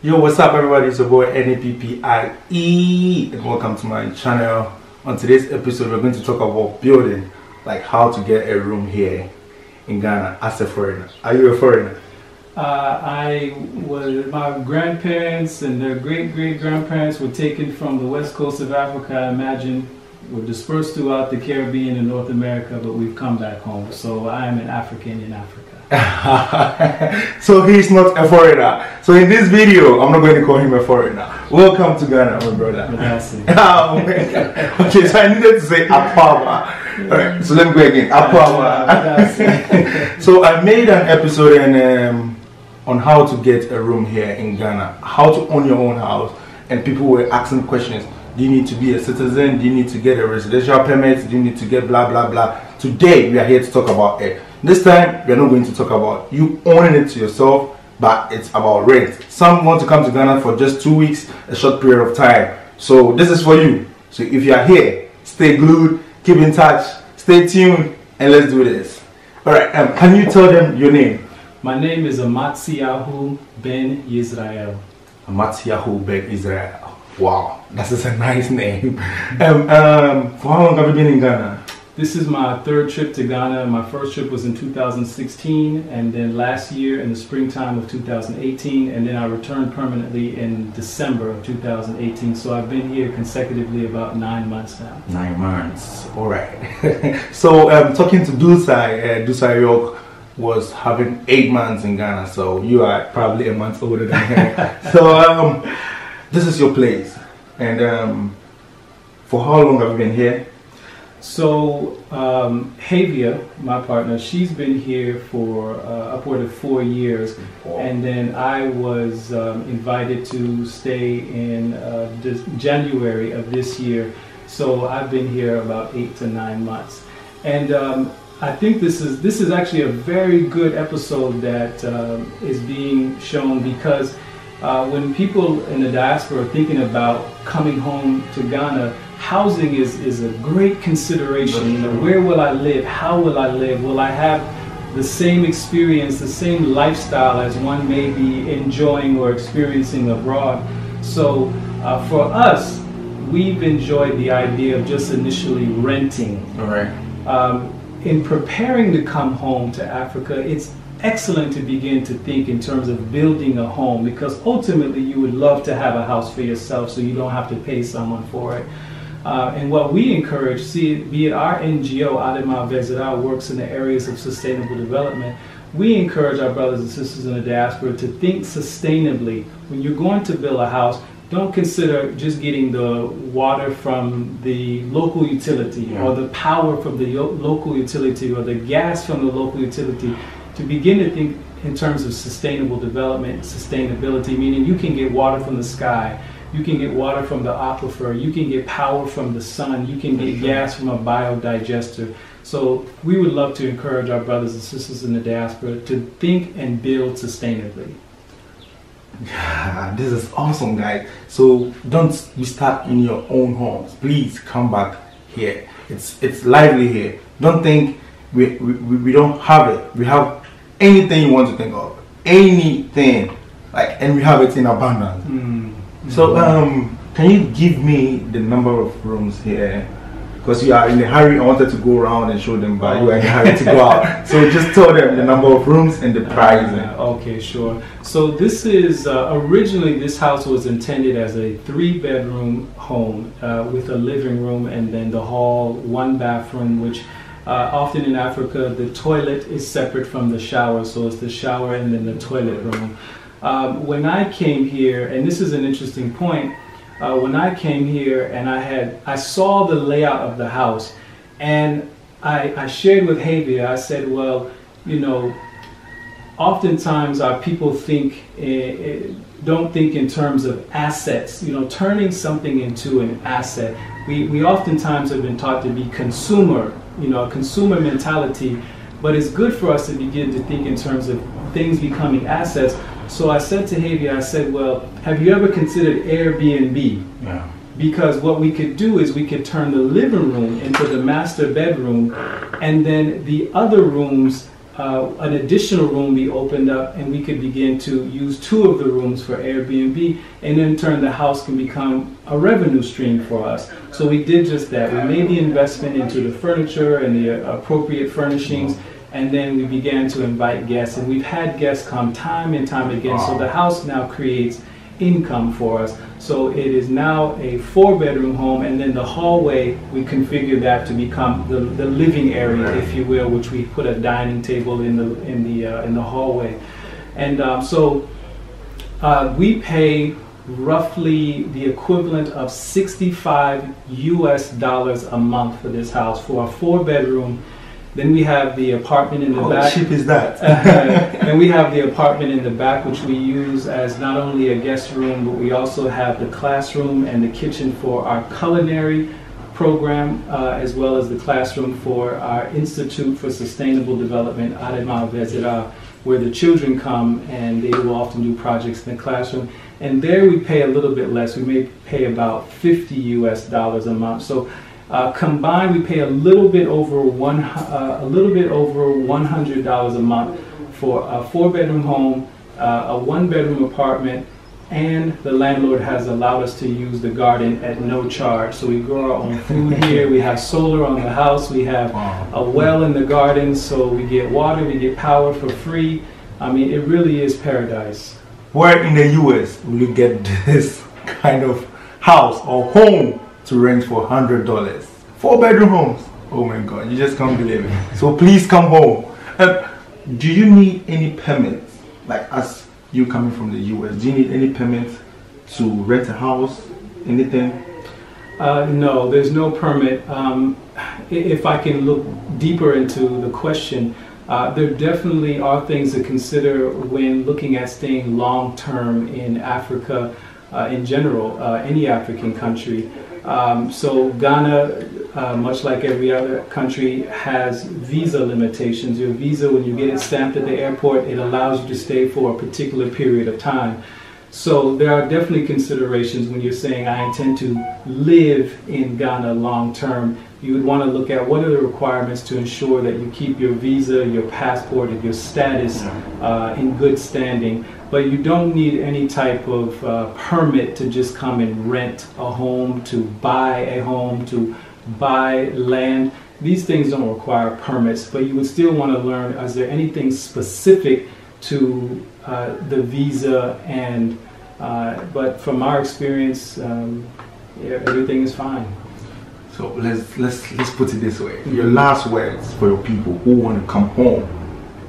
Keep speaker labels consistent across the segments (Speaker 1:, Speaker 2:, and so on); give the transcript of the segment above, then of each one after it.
Speaker 1: Yo, what's up, everybody? It's your boy NAPPIE, and welcome to my channel. On today's episode, we're going to talk about building, like how to get a room here in Ghana as a foreigner. Are you a foreigner?
Speaker 2: Uh, I was my grandparents and their great great grandparents were taken from the west coast of Africa. I imagine were dispersed throughout the Caribbean and North America, but we've come back home. So I am an African in Africa.
Speaker 1: so he's not a foreigner. So in this video, I'm not going to call him a foreigner. Welcome to Ghana, my brother. oh, okay, so I needed to say Akwaaba. Alright, so let me go again. Akwaaba. so I made an episode and um, on how to get a room here in Ghana, how to own your own house, and people were asking questions. Do you need to be a citizen? Do you need to get a residential permit? Do you need to get blah blah blah? Today we are here to talk about it. This time, we are not going to talk about you owning it to yourself, but it's about rent. Some want to come to Ghana for just two weeks, a short period of time. So this is for you. So if you are here, stay glued, keep in touch, stay tuned, and let's do this. All right. Um, can you tell them your name?
Speaker 2: My name is Amatsiyahu Ben Israel.
Speaker 1: Amatsiyahu Ben Israel. Wow, that is a nice name. um, um, for how long have you been in Ghana?
Speaker 2: This is my third trip to Ghana. My first trip was in 2016, and then last year in the springtime of 2018, and then I returned permanently in December of 2018. So I've been here consecutively about nine months now.
Speaker 1: Nine months, all right. so um, talking to Dusai, uh, Dusai York was having eight months in Ghana, so you are probably a month older than him. so um, this is your place, and um, for how long have you been here?
Speaker 2: So um, Havia, my partner, she's been here for uh, upward of four years, and then I was um, invited to stay in uh, January of this year. So I've been here about eight to nine months, and um, I think this is this is actually a very good episode that um, is being shown because uh, when people in the diaspora are thinking about coming home to Ghana housing is, is a great consideration. You know, where will I live? How will I live? Will I have the same experience, the same lifestyle as one may be enjoying or experiencing abroad? So uh, for us, we've enjoyed the idea of just initially renting.
Speaker 1: All right.
Speaker 2: Um, in preparing to come home to Africa, it's excellent to begin to think in terms of building a home because ultimately you would love to have a house for yourself so you don't have to pay someone for it. Uh, and what we encourage, see, be it our NGO, Adama Vezira, works in the areas of sustainable development, we encourage our brothers and sisters in the diaspora to think sustainably. When you're going to build a house, don't consider just getting the water from the local utility yeah. or the power from the local utility or the gas from the local utility. To begin to think in terms of sustainable development, sustainability, meaning you can get water from the sky you can get water from the aquifer. You can get power from the sun. You can get gas from a biodigester. So we would love to encourage our brothers and sisters in the diaspora to think and build sustainably.
Speaker 1: Yeah, this is awesome, guys. So don't be stuck in your own homes. Please come back here. It's it's lively here. Don't think we, we, we don't have it. We have anything you want to think of. Anything. Like and we have it in abundance. Mm. So, um, can you give me the number of rooms here? Because you are in a hurry, I wanted to go around and show them, but you are in a hurry to go out. So, just tell them the number of rooms and the price. Uh,
Speaker 2: okay, sure. So, this is uh, originally this house was intended as a three bedroom home uh, with a living room and then the hall, one bathroom, which uh, often in Africa, the toilet is separate from the shower, so it's the shower and then the toilet room. Um, when I came here, and this is an interesting point, uh, when I came here and I had, I saw the layout of the house, and I, I shared with Havia, I said, well, you know, oftentimes our people think, uh, don't think in terms of assets, you know, turning something into an asset. We, we oftentimes have been taught to be consumer, you know, a consumer mentality, but it's good for us to begin to think in terms of things becoming assets so I said to Havia, I said, well, have you ever considered Airbnb? Yeah. Because what we could do is we could turn the living room into the master bedroom, and then the other rooms uh, an additional room be opened up and we could begin to use two of the rooms for Airbnb and in turn the house can become a revenue stream for us. So we did just that. We made the investment into the furniture and the appropriate furnishings and then we began to invite guests and we've had guests come time and time again. So the house now creates income for us. So it is now a four bedroom home, and then the hallway, we configured that to become the, the living area, if you will, which we put a dining table in the, in the, uh, in the hallway. And um, so uh, we pay roughly the equivalent of 65 US dollars a month for this house for a four bedroom then we have the apartment in the
Speaker 1: How
Speaker 2: back.
Speaker 1: How cheap is that?
Speaker 2: then we have the apartment in the back, which we use as not only a guest room, but we also have the classroom and the kitchen for our culinary program, uh, as well as the classroom for our Institute for Sustainable Development, Adema Vezira, where the children come and they will often do projects in the classroom. And there we pay a little bit less. We may pay about 50 US dollars a month. So uh, combined, we pay a little bit over one, uh, a little bit over one hundred dollars a month for a four-bedroom home, uh, a one-bedroom apartment, and the landlord has allowed us to use the garden at no charge. So we grow our own food here. We have solar on the house. We have a well in the garden, so we get water. We get power for free. I mean, it really is paradise.
Speaker 1: Where in the U.S. will you get this kind of house or home to rent for $100. Four bedroom homes. Oh my God, you just can't believe it. So please come home. Uh, do you need any permits? Like as you coming from the US, do you need any permits to rent a house? Anything?
Speaker 2: Uh, no, there's no permit. Um, if I can look deeper into the question, uh, there definitely are things to consider when looking at staying long term in Africa uh, in general, uh, any African country. Um, so Ghana, uh, much like every other country, has visa limitations. Your visa, when you get it stamped at the airport, it allows you to stay for a particular period of time. So there are definitely considerations when you're saying I intend to live in Ghana long term. You would want to look at what are the requirements to ensure that you keep your visa, your passport, and your status uh, in good standing. But you don't need any type of uh, permit to just come and rent a home, to buy a home, to buy land. These things don't require permits, but you would still want to learn is there anything specific to uh, the visa and uh, but from our experience um, yeah, everything is fine
Speaker 1: so let's let's let's put it this way your last words for your people who want to come home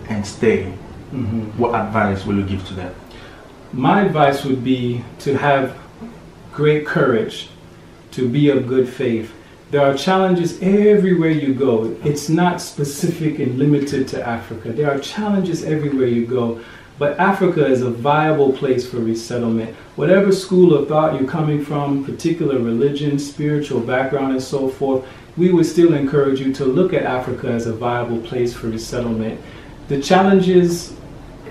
Speaker 1: and stay Mm-hmm. What advice will you give to them?
Speaker 2: My advice would be to have great courage, to be of good faith. There are challenges everywhere you go. It's not specific and limited to Africa. There are challenges everywhere you go. But Africa is a viable place for resettlement. Whatever school of thought you're coming from, particular religion, spiritual background, and so forth, we would still encourage you to look at Africa as a viable place for resettlement. The challenges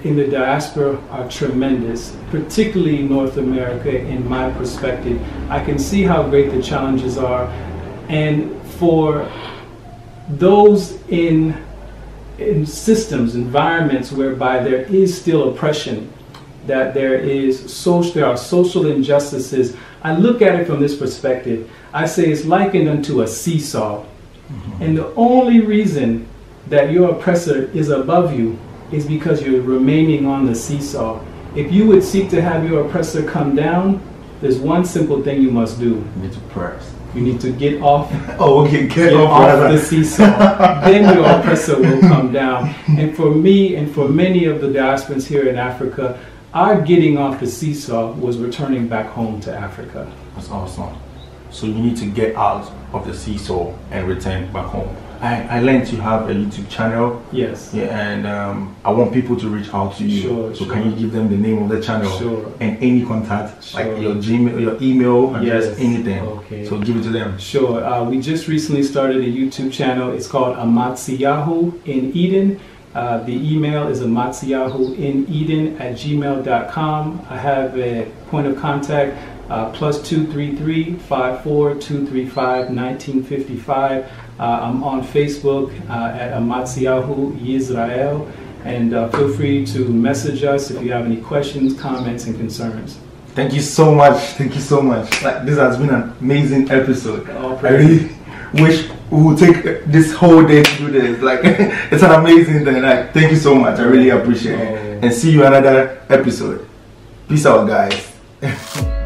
Speaker 2: in the diaspora are tremendous, particularly North America in my perspective. I can see how great the challenges are. And for those in, in systems, environments whereby there is still oppression, that there is social, there are social injustices, I look at it from this perspective. I say it's likened unto a seesaw. Mm-hmm. And the only reason that your oppressor is above you is because you're remaining on the seesaw. If you would seek to have your oppressor come down, there's one simple thing you must do.
Speaker 1: Need press.
Speaker 2: You need to get off.
Speaker 1: oh, okay, get,
Speaker 2: get off, off the seesaw. then your oppressor will come down. And for me and for many of the diasporans here in Africa, our getting off the seesaw was returning back home to Africa.
Speaker 1: That's awesome. So you need to get out of the seesaw and return back home. I, I learned you have a YouTube channel.
Speaker 2: Yes.
Speaker 1: Yeah, and um, I want people to reach out to you.
Speaker 2: Sure.
Speaker 1: So
Speaker 2: sure.
Speaker 1: can you give them the name of the channel?
Speaker 2: Sure.
Speaker 1: And any contact,
Speaker 2: sure.
Speaker 1: like your Gmail, your email address,
Speaker 2: yes.
Speaker 1: anything.
Speaker 2: Okay.
Speaker 1: So give it to them.
Speaker 2: Sure. Uh, we just recently started a YouTube channel. It's called Amatsiyahu in Eden. Uh, the email is amatsiyahu in Eden at gmail.com. I have a point of contact uh, plus 233 54 235 1955 Uh, I'm on Facebook uh, at Amatsiyahu Yisrael, and uh, feel free to message us if you have any questions, comments, and concerns.
Speaker 1: Thank you so much. Thank you so much. Like this has been an amazing episode.
Speaker 2: All
Speaker 1: I really wish we would take this whole day to do this. Like it's an amazing thing. Like thank you so much. I really appreciate it.
Speaker 2: Oh.
Speaker 1: And see you another episode. Peace out, guys.